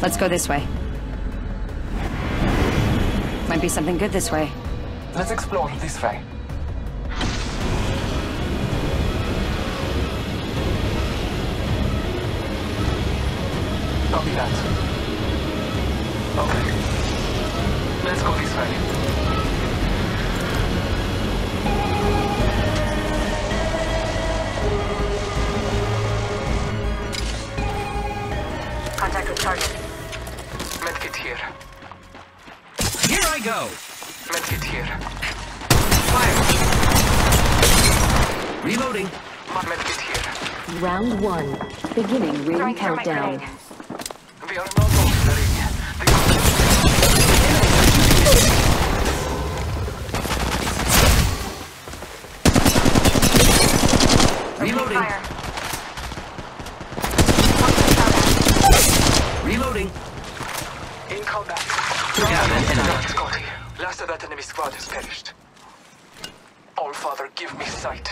Let's go this way. Might be something good this way. Let's explore this way. Copy that. Okay. Let's go this way. Contact with target. Medkit here. Here I go! Medkit here. Fire! Reloading. Medkit here. Round one. Beginning ring Throwing thermite countdown. We are not altering. The Reloading. Fire. Reloading. In combat. Took an enemy. Scotty. Last of that enemy squad has perished. All Father, give me sight.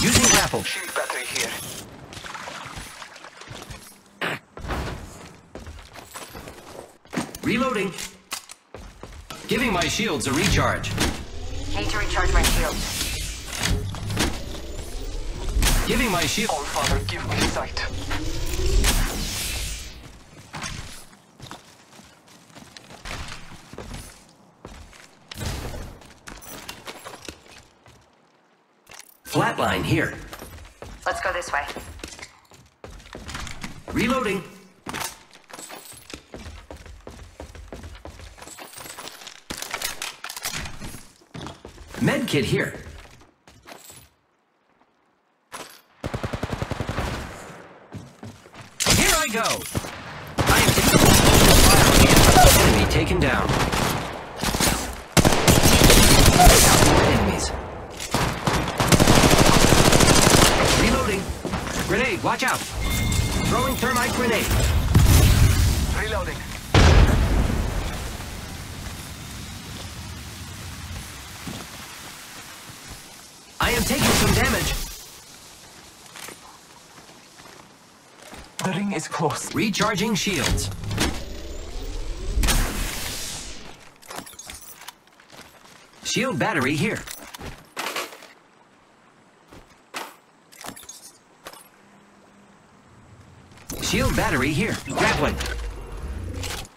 Using grapple. Shield battery here. Reloading. Giving my shields a recharge. Need to recharge my shield. Giving my shield. All Father, give me sight. Flatline here. Let's go this way. Reloading. Medkit. Here I go. I am taking fire. Enemy taken down. More enemies. Reloading. Grenade, watch out. Throwing thermite grenade. Reloading. I am taking some damage. The ring is close. Recharging shields. Shield battery here. Shield battery here. Grappling.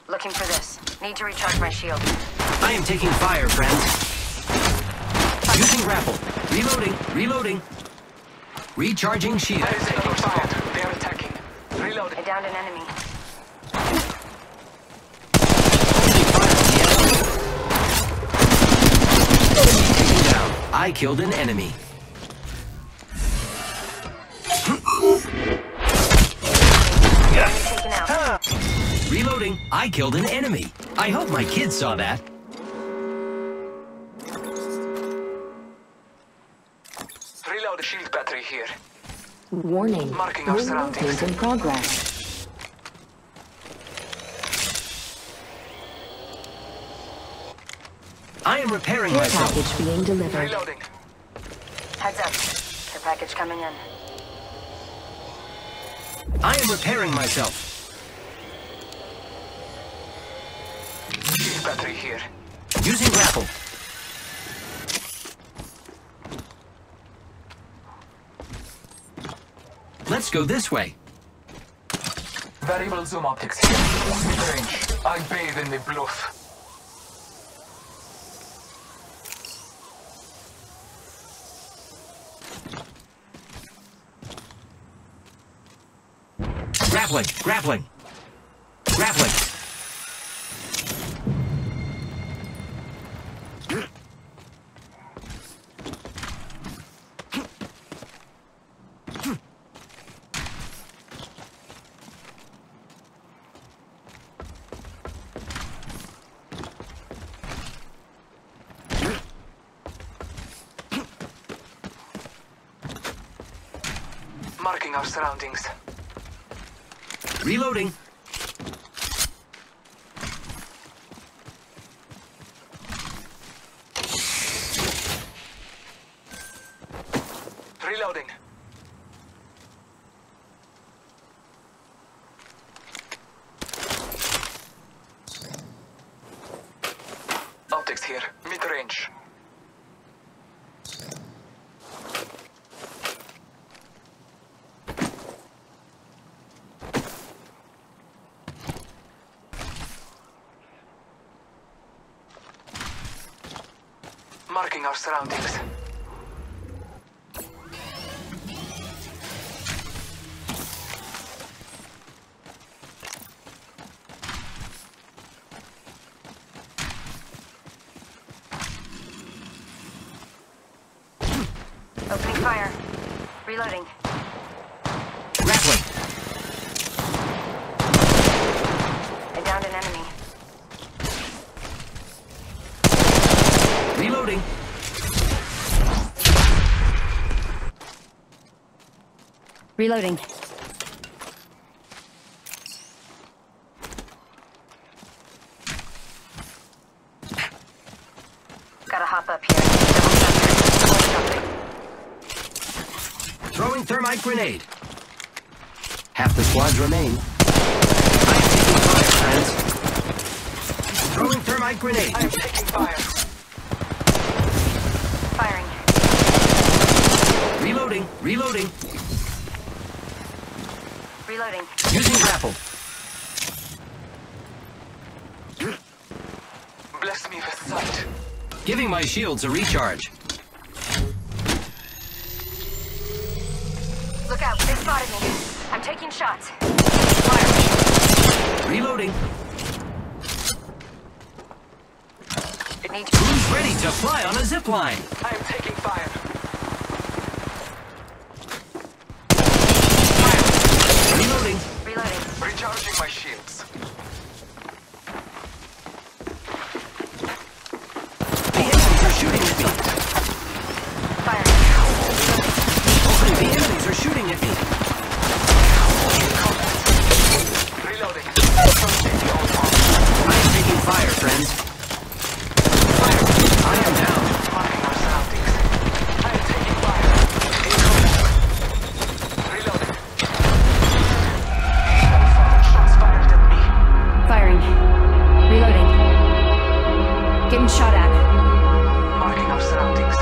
Looking for this. Need to recharge my shield. I am taking fire, friends. Using grapple. Reloading. Reloading. Recharging shield. There is another squad. They are attacking. Reloading. I downed an enemy. I killed an enemy. Enemy taken out. Reloading. I killed an enemy. I hope my kids saw that. Reload the shield battery here. Warning. Marking our surroundings. in progress. I am repairing Care myself. package being delivered. Reloading. Heads up. Care package coming in. I am repairing myself. Battery here. Using grapple. Let's go this way. Variable zoom optics here. Mid-range. I bathe in the bluff. Grappling, grappling, grappling. Marking our surroundings. Reloading. Reloading. Marking our surroundings. Reloading. Gotta hop up here. Throwing thermite grenade. Half the squads remain. I am taking fire, friends. Throwing thermite grenade. I am taking fire. Firing. Reloading. Reloading. Reloading. Using grapple. Bless me with sight. Giving my shields a recharge. Look out, they spotted me. I'm taking shots. Fire. Reloading. Need to... Who's ready to fly on a zip line? I am taking fire. Shot at. Marking our surroundings.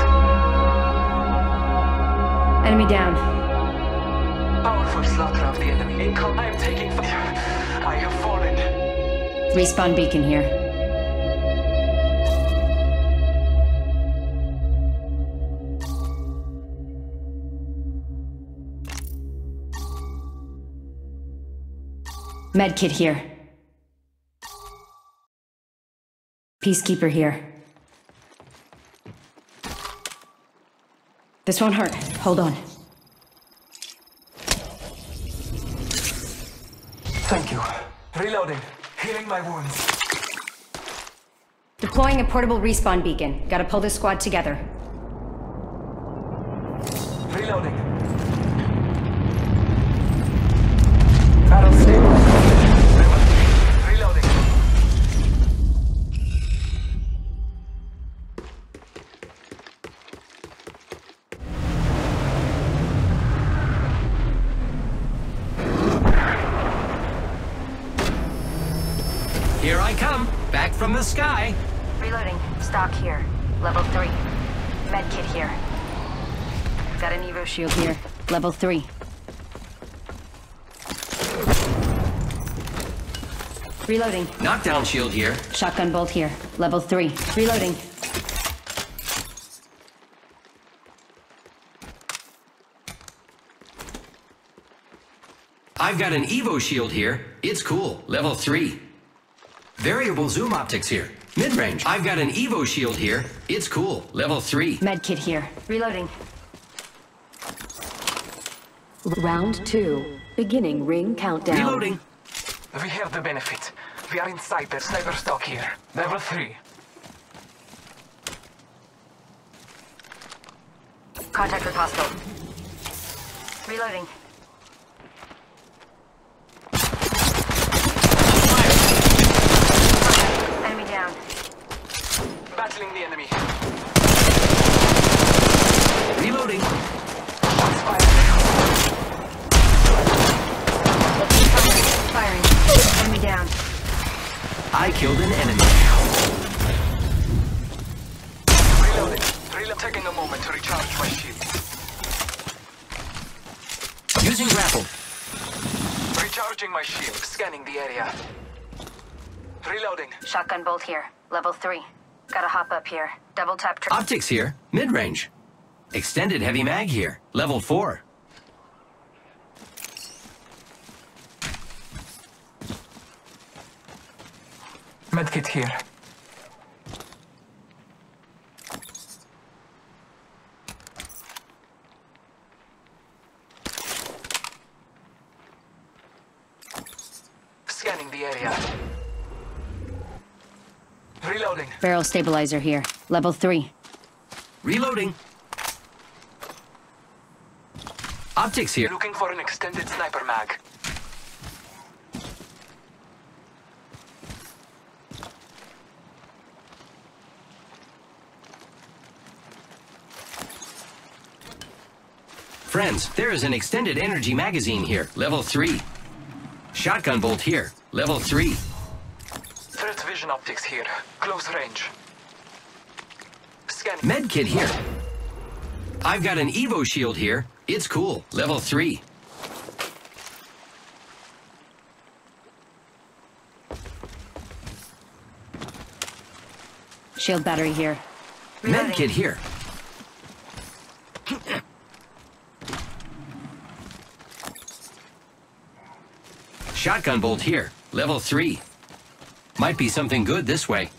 Enemy down. Powerful slaughter of the enemy. Income. I am taking fire. I have fallen. Respawn beacon here. Medkit here. Peacekeeper here. This won't hurt. Hold on. Thank you. Reloading. Healing my wounds. Deploying a portable respawn beacon. Gotta pull this squad together. Here I come. Back from the sky. Reloading. Stock here. Level 3. Medkit here. Got an Evo shield here. Level 3. Reloading. Knockdown shield here. Shotgun bolt here. Level 3. Reloading. I've got an Evo shield here. It's cool. Level 3. Variable zoom optics here. Mid-range. I've got an Evo shield here. It's cool. Level 3. Medkit here. Reloading. Round two. Beginning ring countdown. Reloading. We have the benefit. We are inside the sniper stock here. Level 3. Contact with hostile. Reloading. Enemy down. Battling the enemy. Reloading. I killed an enemy. Reloading. Reload. Taking a moment to recharge my shield. Using grapple. Recharging my shield. Scanning the area. Reloading. Shotgun bolt here. Level 3. Gotta hop up here. Double tap trigger. Optics here. Mid-range. Extended heavy mag here. Level 4. Medkit here. Scanning the area. Reloading. Barrel stabilizer here. Level 3. Reloading. Optics here. Looking for an extended sniper mag. Friends, there is an extended energy magazine here. Level 3. Shotgun bolt here. Level 3. Threat optics here. Close range. Scanning. Medkit here. I've got an Evo shield here. It's cool. Level 3. Shield battery here. Reloading. Medkit here. Shotgun bolt here. Level 3. Might be something good this way.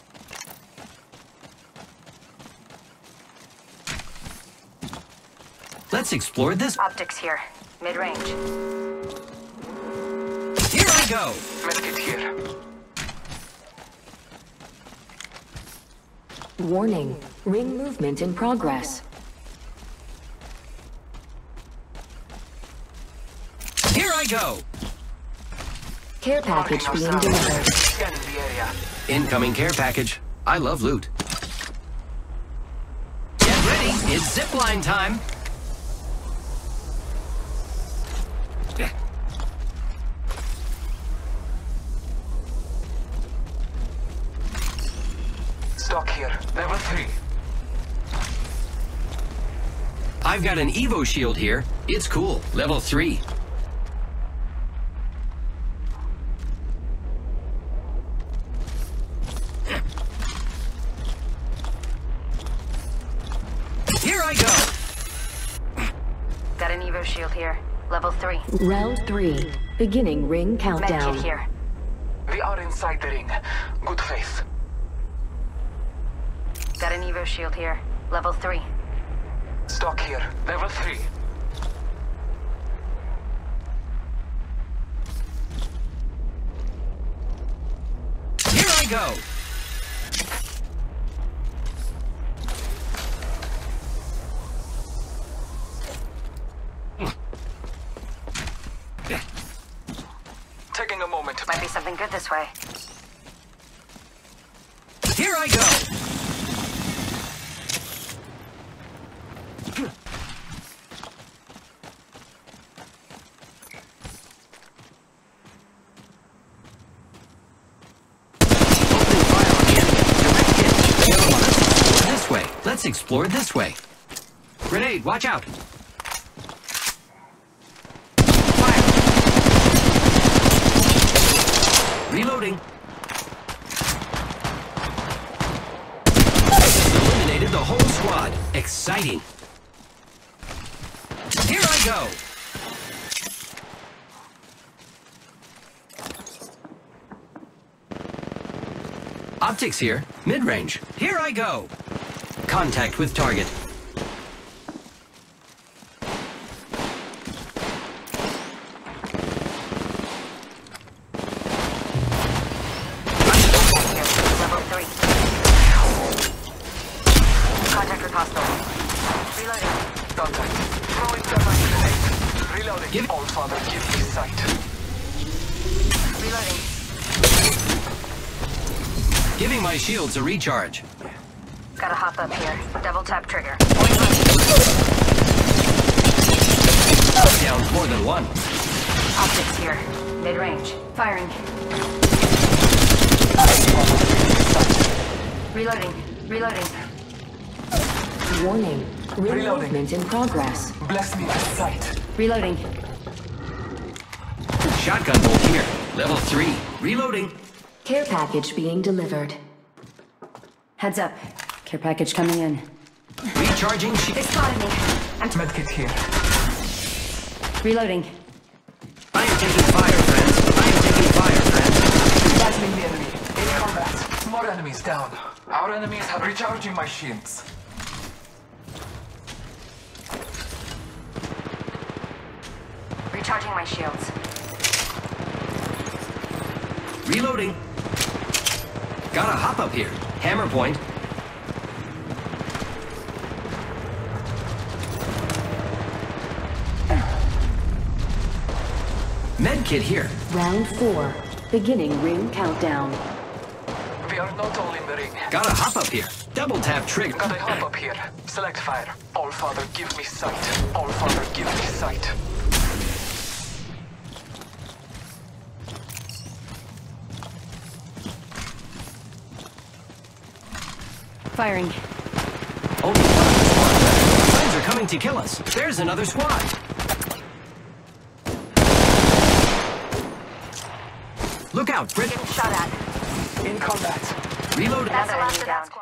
Let's explore this. Optics here. Mid-range. Here I go. Medkit here. Warning. Ring movement in progress. Here I go. Care package being delivered. Area. Incoming care package. I love loot. Get ready. It's zipline time. Stock here. Level 3. I've got an Evo shield here. It's cool. Level 3. Here I go. Got an Evo shield here. Level 3. Round three. Beginning ring countdown. Medkit here. We are inside the ring. Good faith. Got an Evo shield here. Level 3. Stock here. Level 3. Here I go. Taking a moment. Might be something good this way. Here I go. Open fire on the enemy. Direct hit. Kill one. This way. Let's explore this way. Grenade, watch out. Fire. Reloading. Eliminated the whole squad. Exciting. Here I go. Optics here. Mid-range. Here I go. Contact with target. Level 3. Contact with hostile. Reloading. Contact. Throwing thermite grenade. Reloading. Give- All father, give me sight. Giving my shields a recharge. Gotta hop up here. Double tap trigger. Down more than one. Optics here. Mid-range. Firing. Reloading. Reloading. Warning. Ring Reloading. movement in progress. Bless me with sight. Reloading. Shotgun bolt here. Level 3. Reloading. Care package being delivered. Heads up. Care package coming in. Recharging They shield. spotted me. I'm Medkit here. reloading. I am taking fire, friends. I am taking fire, friends. Battling the enemy. In combat. More enemies down. Our enemies have recharging my shields. Recharging my shields. Reloading. Gotta hop up here. Hammer point. Medkit here. Round four. Beginning ring countdown. We are not all in the ring. Gotta hop up here. Double tap trigger. Gotta hop up here. Select fire. All Father, give me sight. All Father, give me sight. Firing. Only one of the squad left. Friends are coming to kill us. There's another squad. Look out. Getting shot at. In combat. Reload. That's the last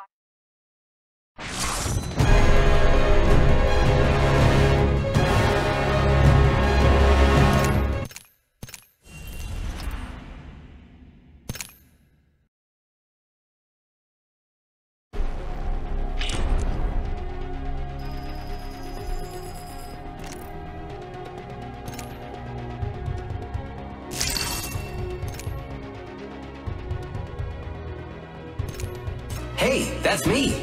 Hey, that's me.